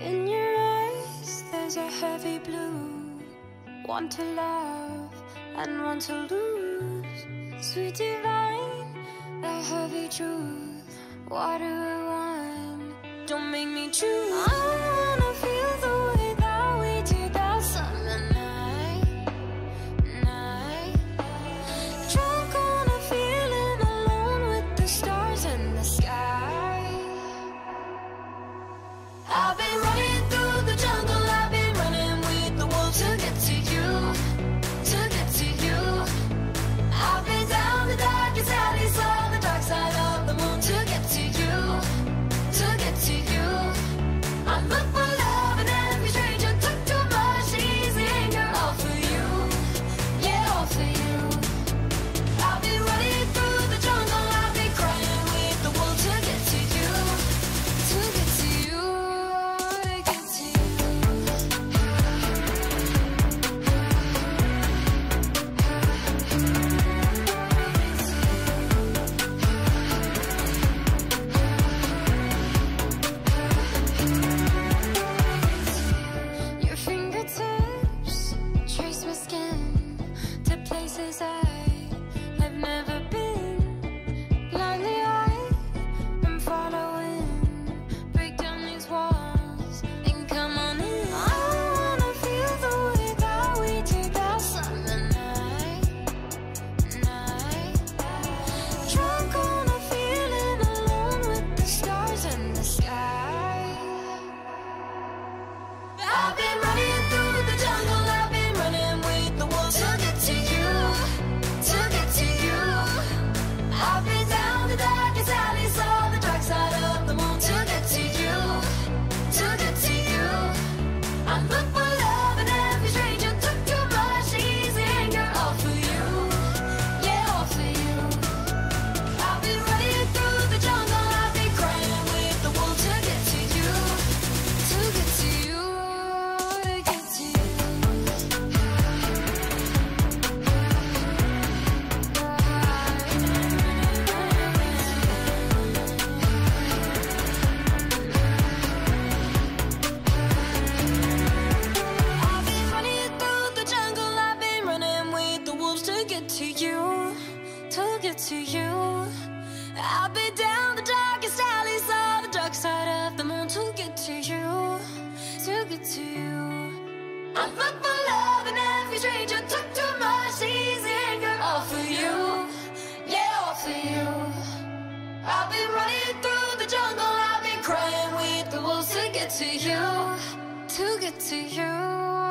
In your eyes, there's a heavy blue. One to love and one to lose. Sweet divine, the heavy truth. Water or wine, don't make me choose. Oh. closer to you. I've been down the darkest alleys Saw the dark side of the moon To get to you, to get to you. I'm for love and every stranger Took too much easy anger All for you, yeah, all for you. I've been running through the jungle I've been crying with the wolves To get to you, to get to you.